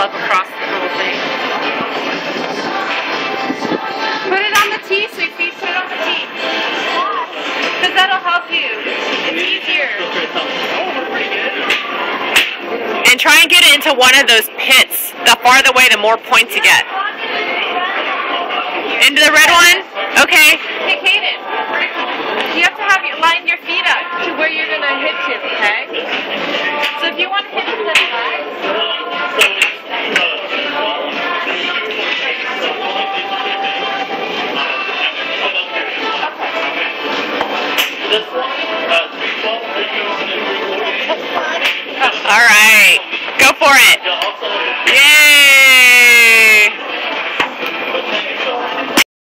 club across the whole thing. Put it on the tee, Sophie. Put it on the tee. Because that'll help you. It's easier. And try and get it into one of those pits. The farther away, the more points you get. Into the red one? Okay. Hey, Caden. You have to have your, line your feet up to where you're going to hit to, okay? All right. Go for it. Yay!